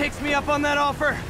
takes me up on that offer?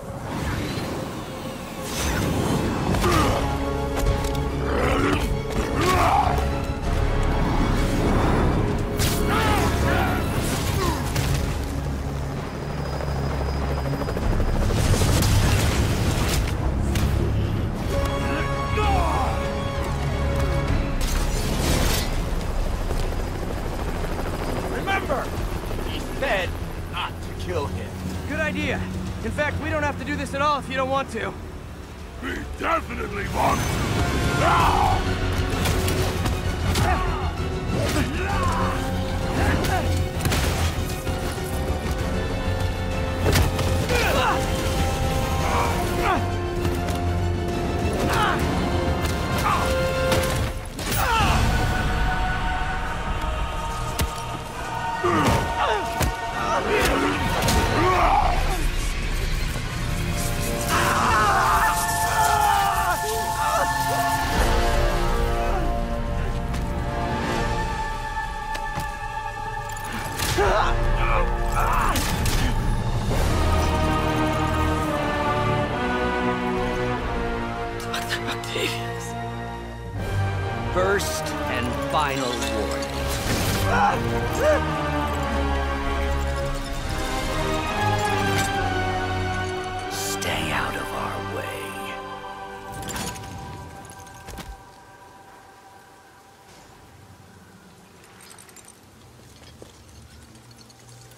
want to.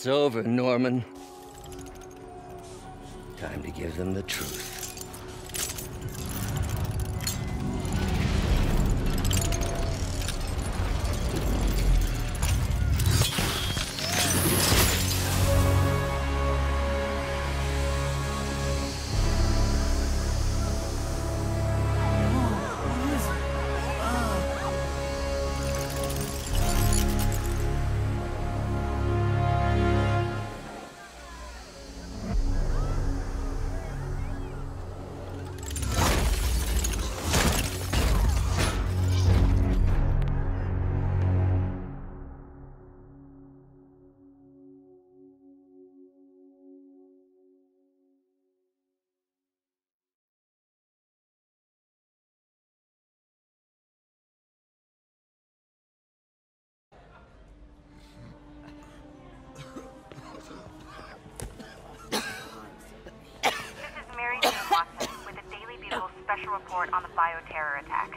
It's over, Norman. Report on the bioterror attack.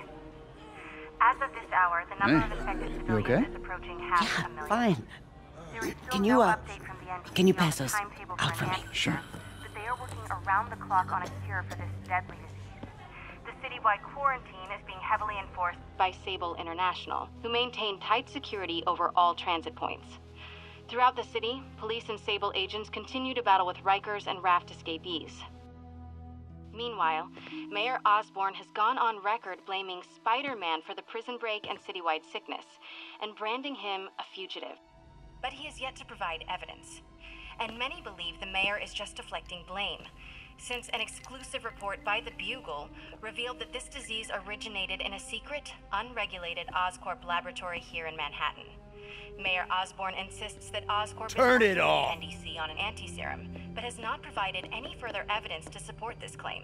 As of this hour, the number Hey, of affected you civilians okay? is approaching half a million. Fine. There is still Can you, no uh, update from the NTC can you on pass the those timetable out for for me? Sure. But they are working around the clock on a cure for this deadly disease. The citywide quarantine is being heavily enforced by Sable International, who maintain tight security over all transit points. Throughout the city, police and Sable agents continue to battle with Rikers and Raft escapees. Meanwhile, Mayor Osborn has gone on record blaming Spider Man for the prison break and citywide sickness, and branding him a fugitive. But he has yet to provide evidence. And many believe the mayor is just deflecting blame, since an exclusive report by the Bugle revealed that this disease originated in a secret, unregulated Oscorp laboratory here in Manhattan. Mayor Osborn insists that Oscorp Turn is it off. NDC on an anti-serum, but has not provided any further evidence to support this claim.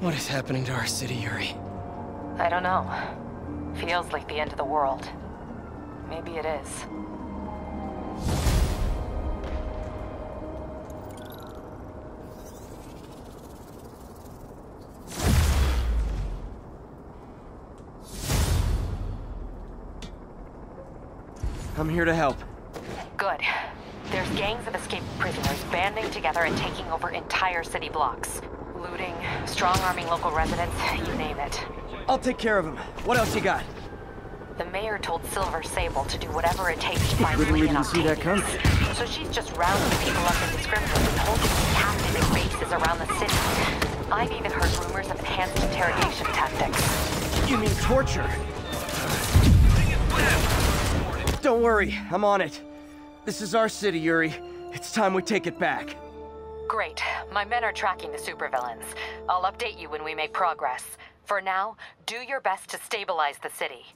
What is happening to our city, Yuri? I don't know. Feels like the end of the world. Maybe it is. I'm here to help. Good. There's gangs of escaped prisoners banding together and taking over entire city blocks. Looting, strong-arming local residents, you name it. I'll take care of him. What else you got? The mayor told Silver Sable to do whatever it takes to find Didn't and see that Octavius. So she's just rounding people up in indiscriminately and holding them captive in bases around the city. I've even heard rumors of enhanced interrogation tactics. You mean torture? Don't worry, I'm on it. This is our city, Yuri. It's time we take it back. Great. My men are tracking the supervillains. I'll update you when we make progress. For now, do your best to stabilize the city.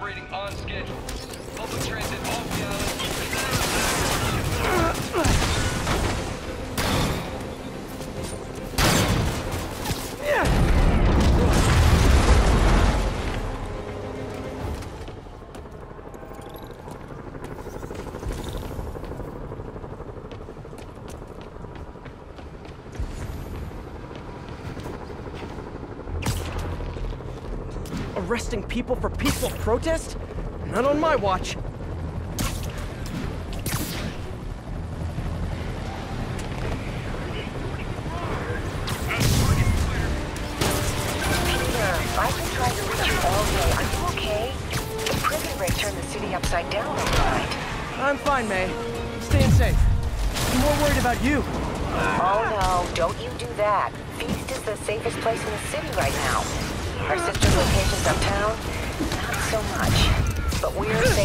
Operating on schedule. Arresting people for peaceful protest? Not on my watch.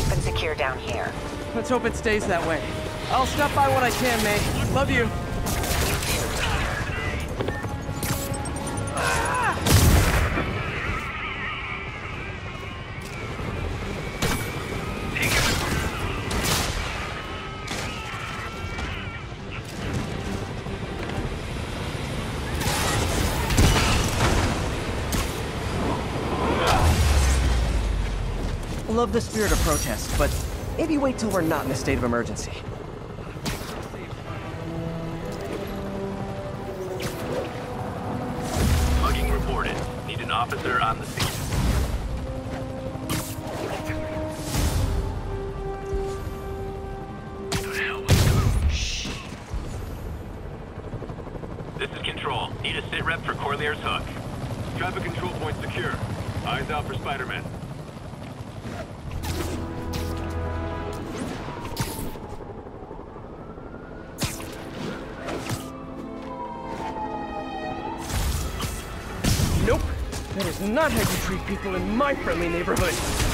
Safe and secure down here. Let's hope it stays that way. I'll stop by when I can, May. Love you. Love the spirit of protest, but maybe wait till we're not in a state of emergency. Not how you treat people in my friendly neighborhood.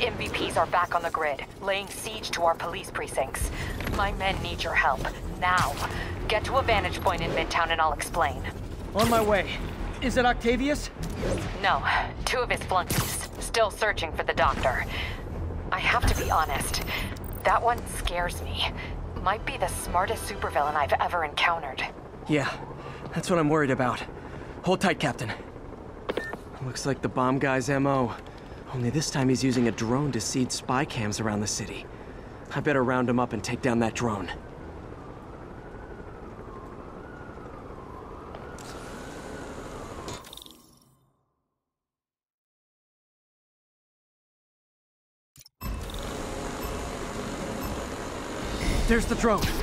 MVPs are back on the grid, laying siege to our police precincts. My men need your help, now. Get to a vantage point in Midtown and I'll explain. On my way. Is it Octavius? No, two of his flunkies, still searching for the doctor. I have to be honest, that one scares me. Might be the smartest supervillain I've ever encountered. Yeah, that's what I'm worried about. Hold tight, Captain. Looks like the bomb guy's MO. Only this time he's using a drone to seed spy cams around the city. I better round him up and take down that drone. There's the drone.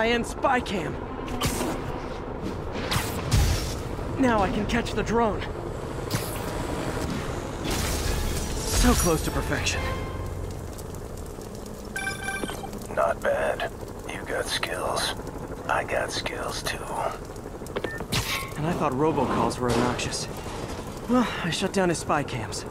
High-end spy cam. Now I can catch the drone. So close to perfection. Not bad. You got skills. I got skills too. And I thought robocalls were obnoxious. Well, I shut down his spy cams.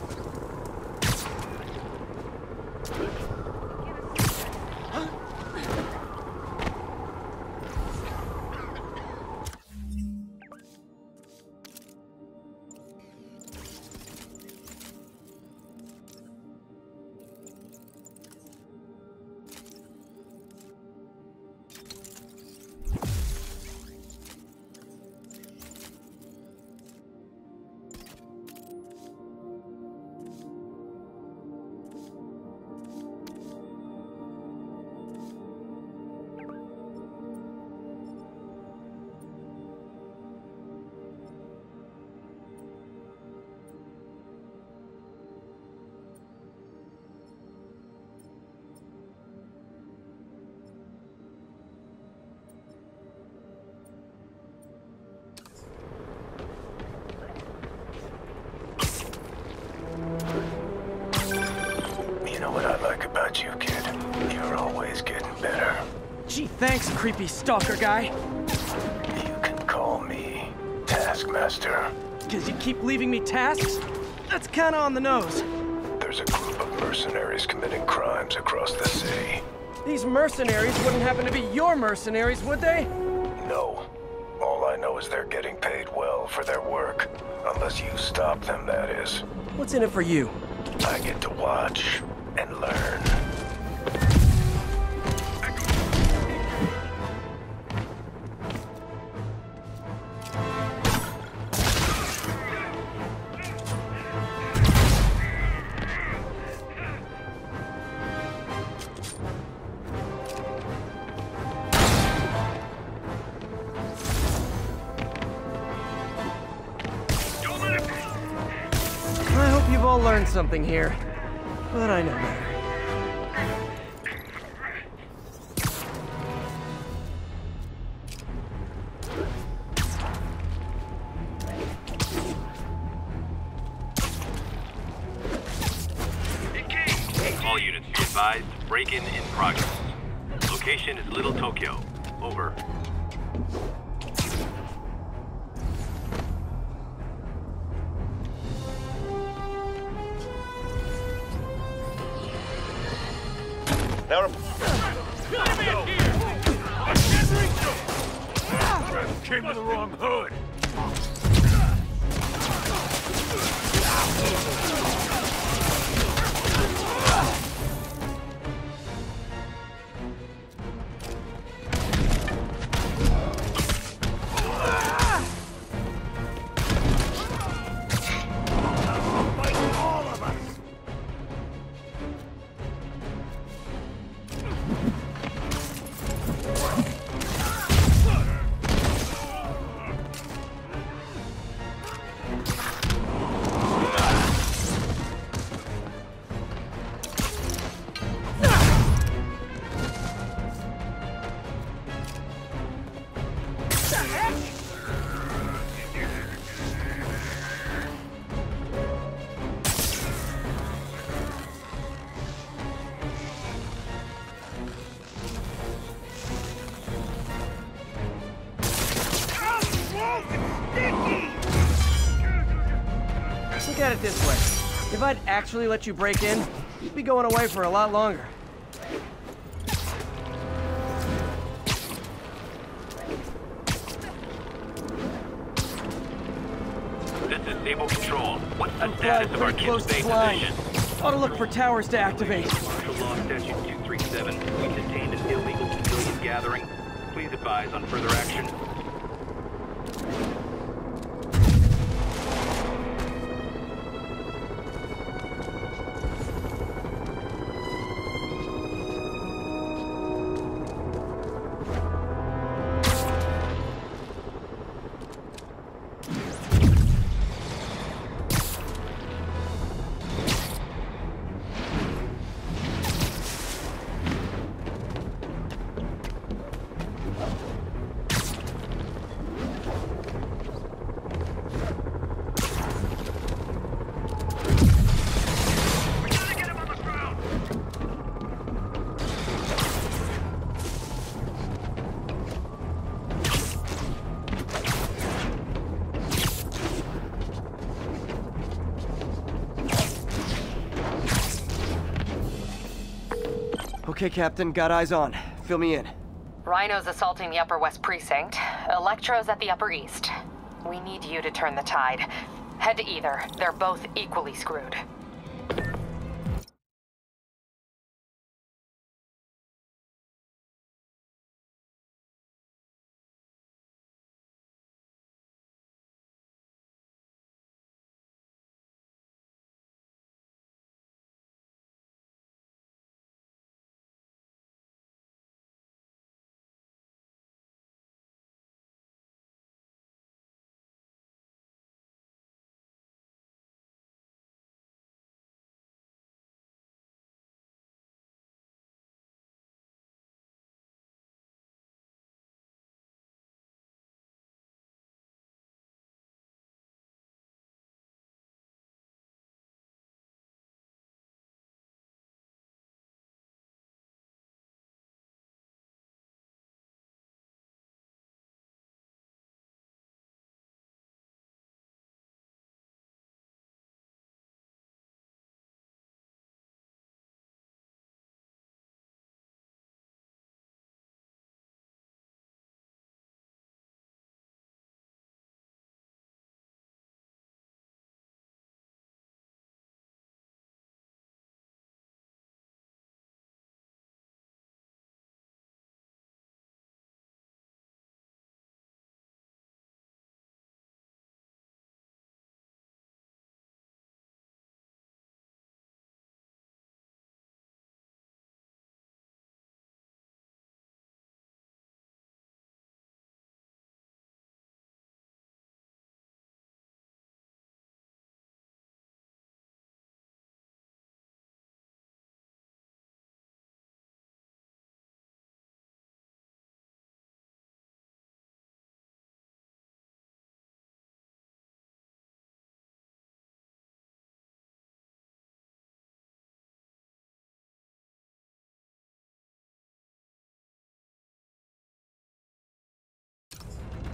Stalker guy. You can call me Taskmaster. Because you keep leaving me tasks? That's kinda on the nose. There's a group of mercenaries committing crimes across the city. These mercenaries wouldn't happen to be your mercenaries, would they? No. All I know is they're getting paid well for their work. Unless you stop them, that is. What's in it for you? I get to watch something here, but I know I'd actually let you break in, you'd be going away for a lot longer. This is Sable Control. What's the I'm status of our pretty Kip close to Space flying. position? Ought to look for towers to activate. Martial Law Statute 237. We detained an illegal civilian gathering. Please advise on further action. Okay, Captain, got eyes on. Fill me in. Rhino's assaulting the Upper West Precinct. Electro's at the Upper East. We need you to turn the tide. Head to either. They're both equally screwed.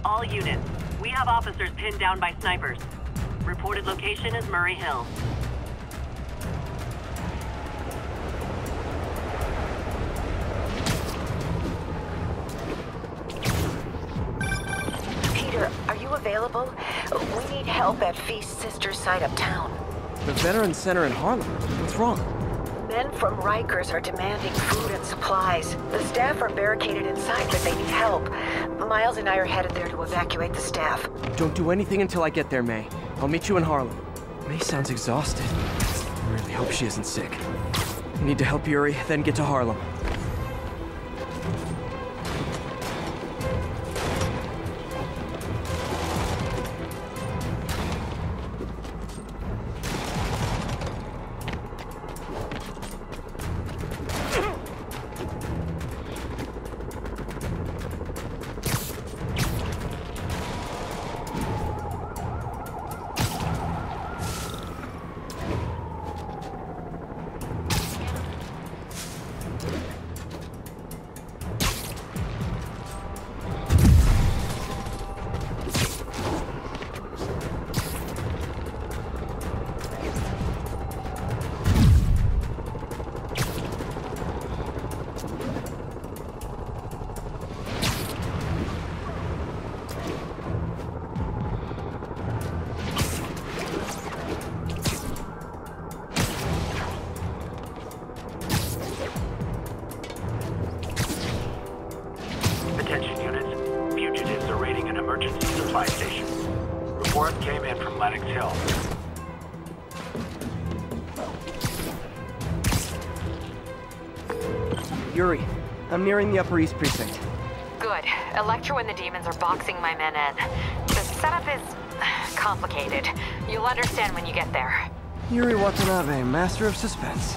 All units, we have officers pinned down by snipers. Reported location is Murray Hill. Peter, are you available? We need help at Feast's sister site uptown. The Veteran Center in Harlem. What's wrong? Men from Rikers are demanding food and supplies. The staff are barricaded inside, but they need help. Miles and I are headed there to evacuate the staff. Don't do anything until I get there, May. I'll meet you in Harlem. May sounds exhausted. I really hope she isn't sick. I need to help Yuri, then get to Harlem. Emergency supply station. Report came in from Lenox Hill. Yuri, I'm nearing the Upper East Precinct. Good. Electro and the demons are boxing my men in. The setup is complicated. You'll understand when you get there. Yuri Watanabe, master of suspense.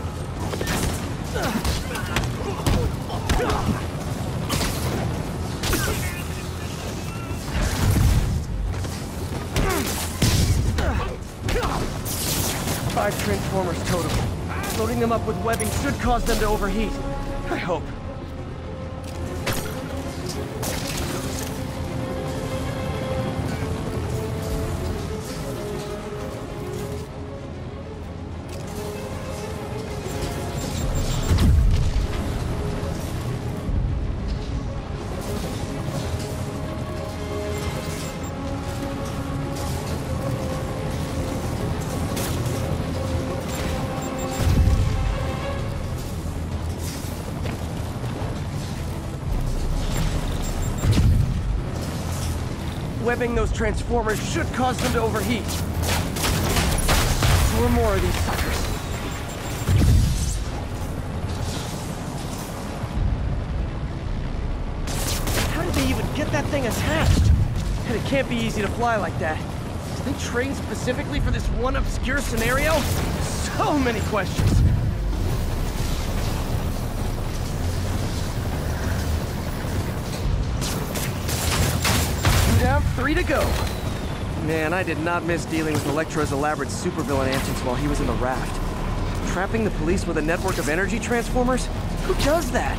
Five transformers total. Loading them up with webbing should cause them to overheat. I hope. Transformers should cause them to overheat. Four more of these suckers. How did they even get that thing attached? And it can't be easy to fly like that. Did they train specifically for this one obscure scenario? So many questions. Three to go. Man, I did not miss dealing with Electro's elaborate supervillain antics while he was in the raft. Trapping the police with a network of energy transformers? Who does that?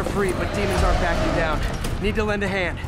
Are free, but demons aren't backing down. Need to lend a hand.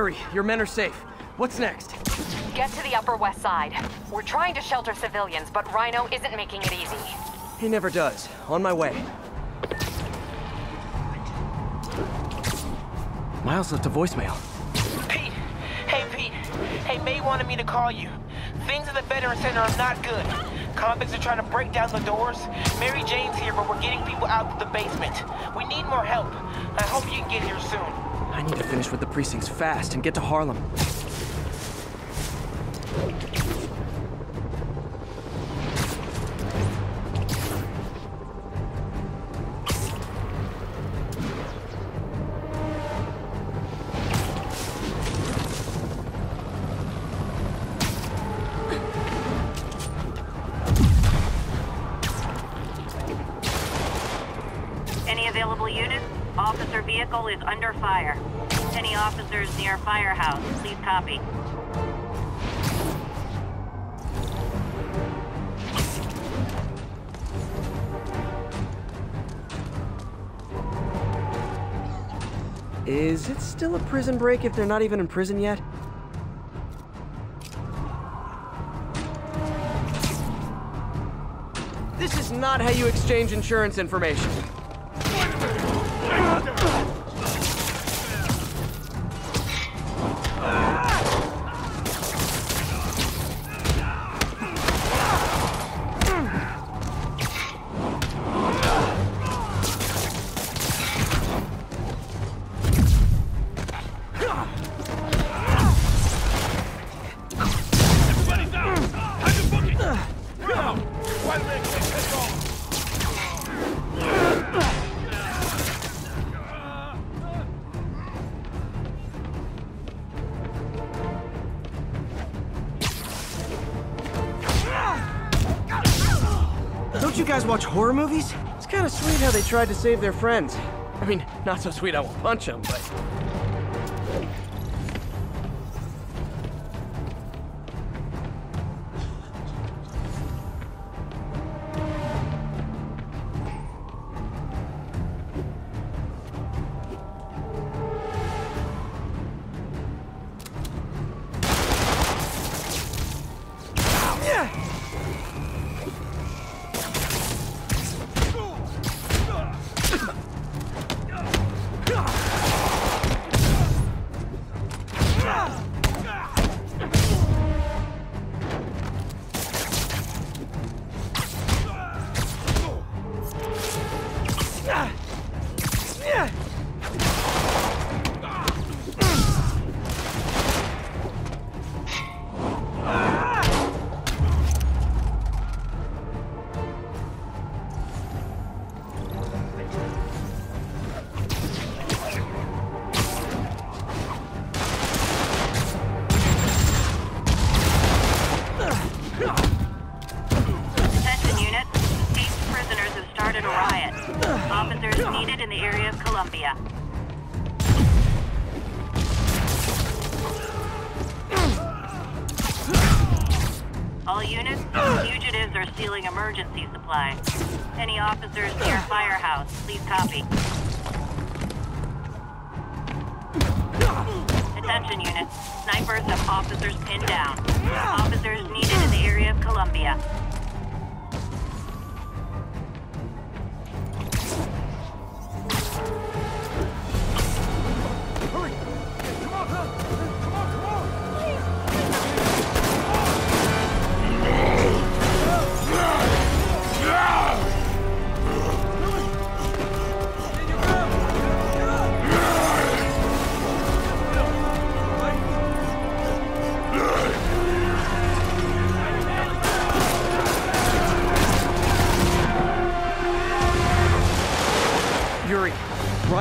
Yuri, your men are safe. What's next? Get to the Upper West Side. We're trying to shelter civilians, but Rhino isn't making it easy. He never does. On my way. Miles left a voicemail. Pete! Hey, Pete. Hey, May wanted me to call you. Things at the Veteran Center are not good. Convicts are trying to break down the doors. Mary Jane's here, but we're getting people out to the basement. We need more help. I hope you can get here soon. I need to finish with the precincts fast and get to Harlem. Prison break if they're not even in prison yet? This is not how you exchange insurance information. Watch horror movies? It's kind of sweet how they tried to save their friends. I mean, not so sweet I won't punch them, but...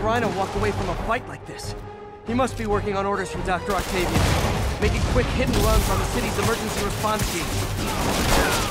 Rhino walk away from a fight like this. He must be working on orders from Dr. Octavius, making quick hit and runs on the city's emergency response team.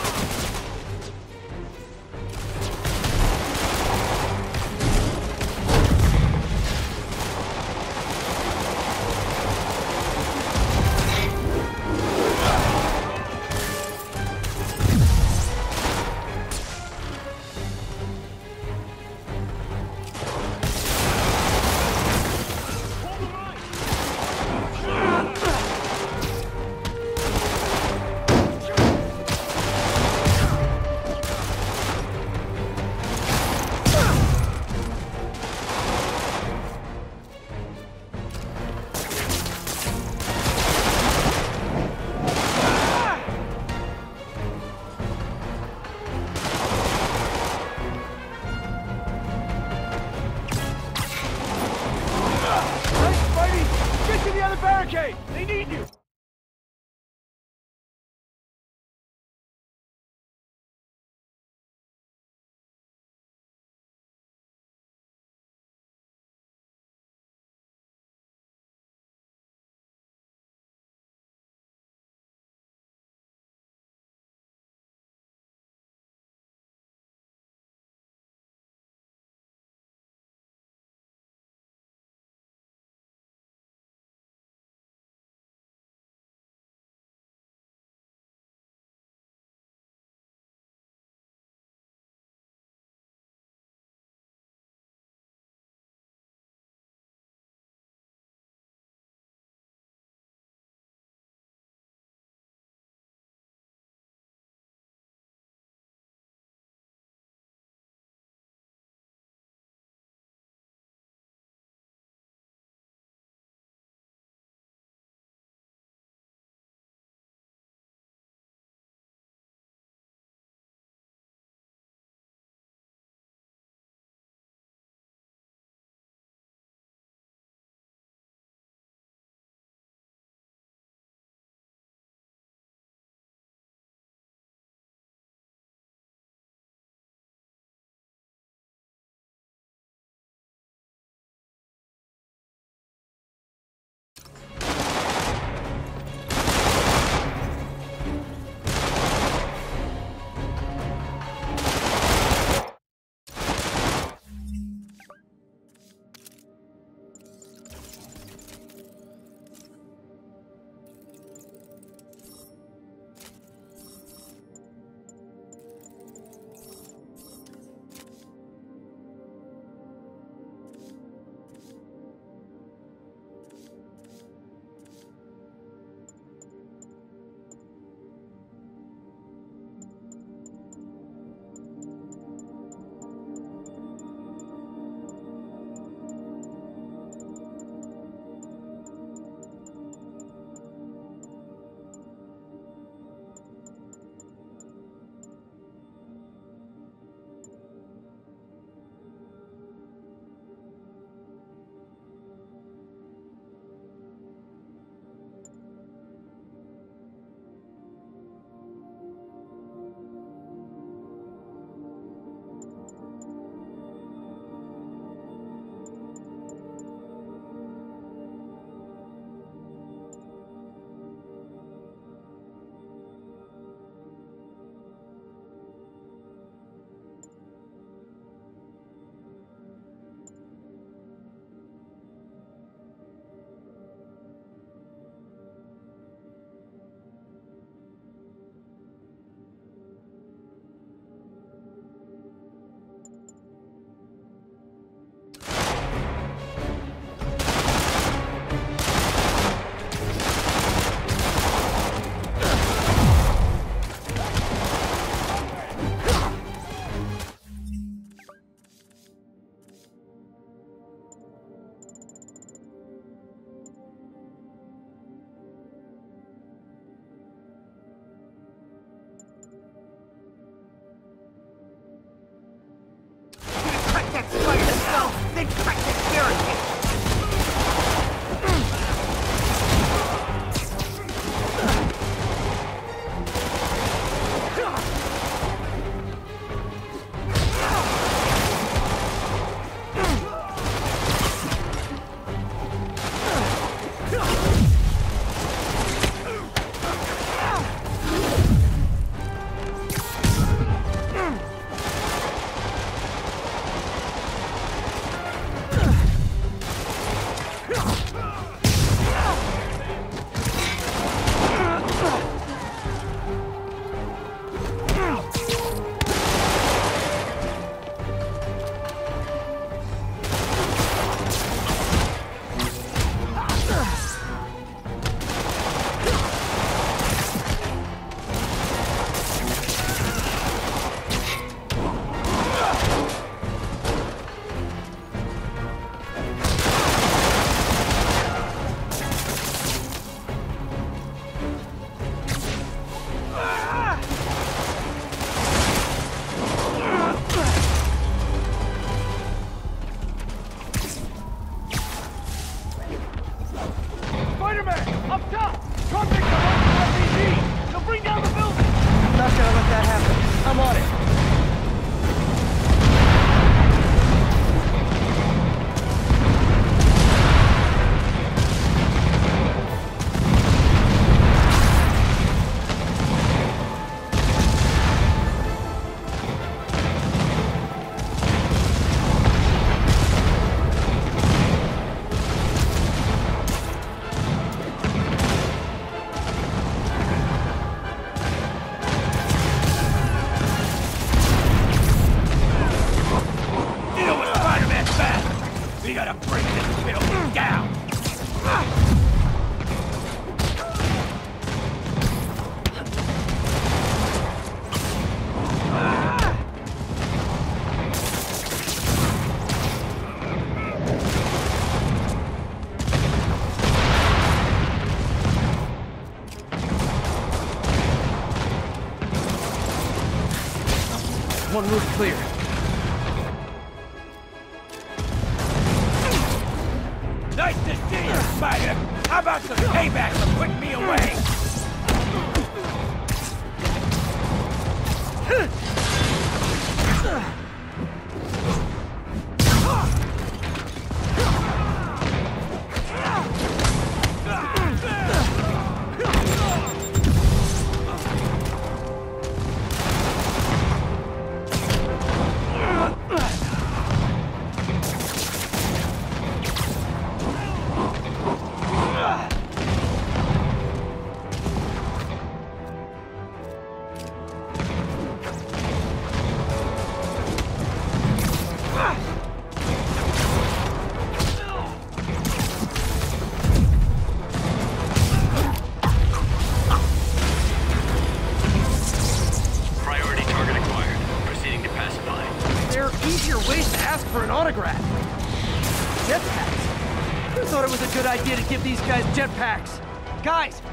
to break this building down!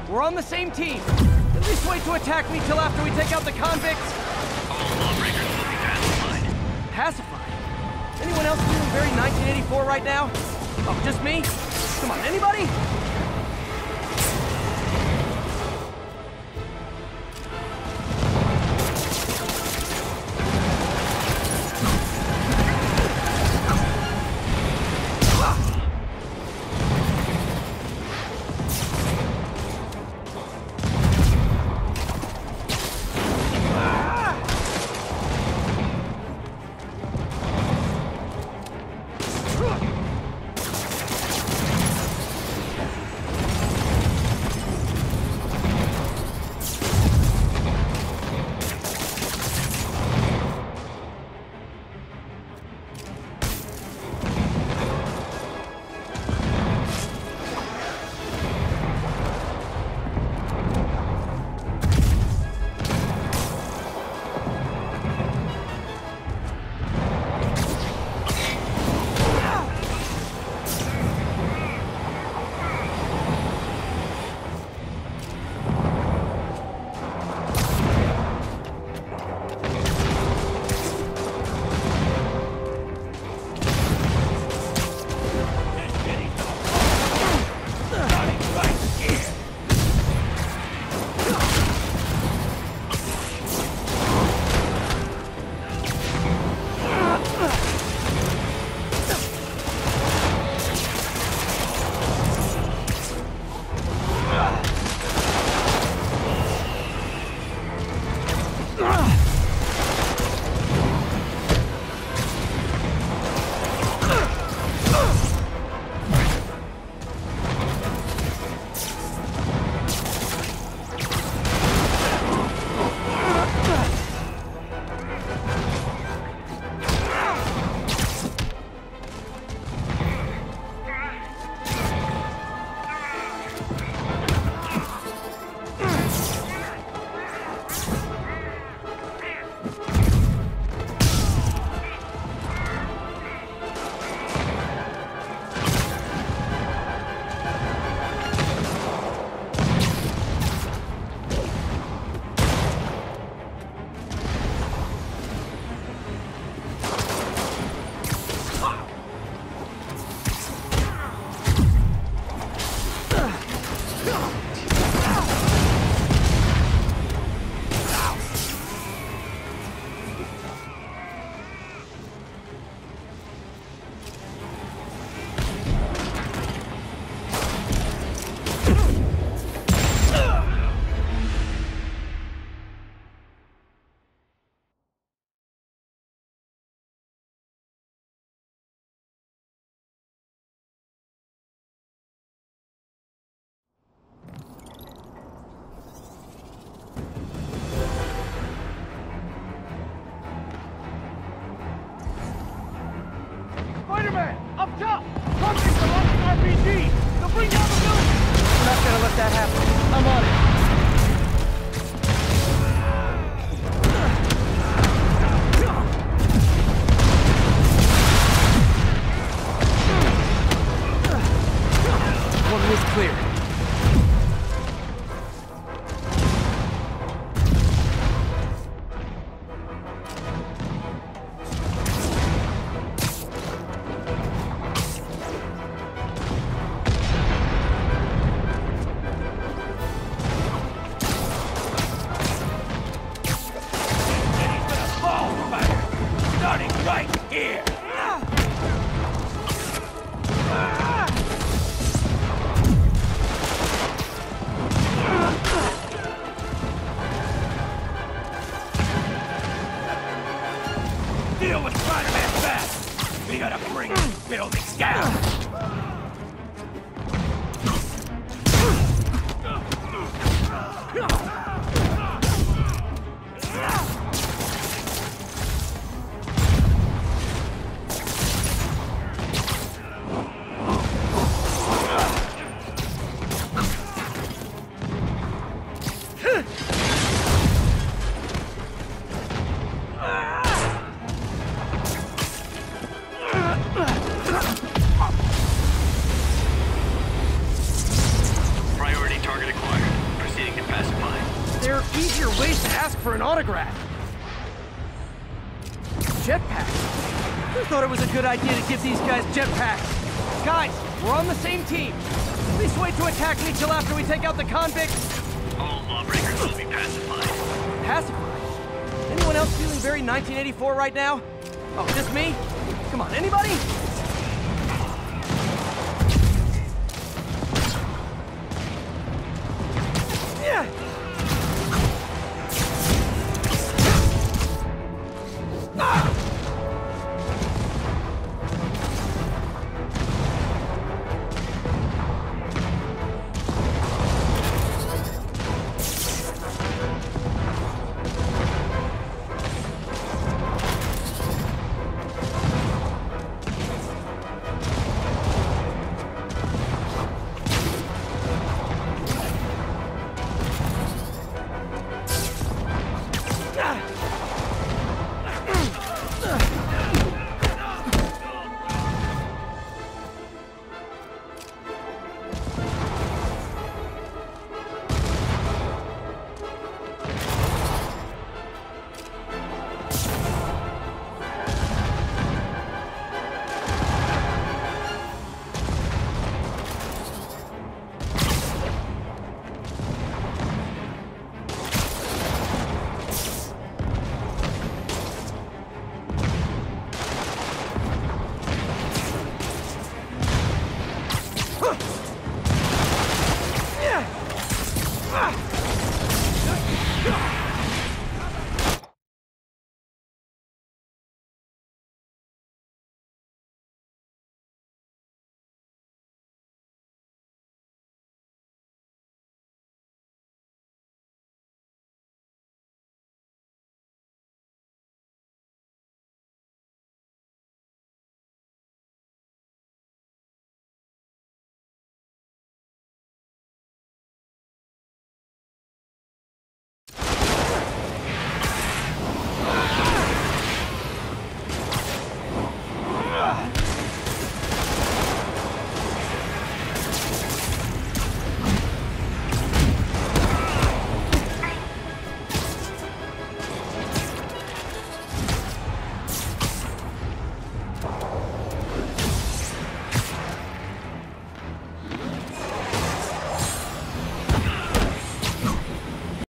We're on the same team. At least wait to attack me till I 1984 right now? Oh, just me?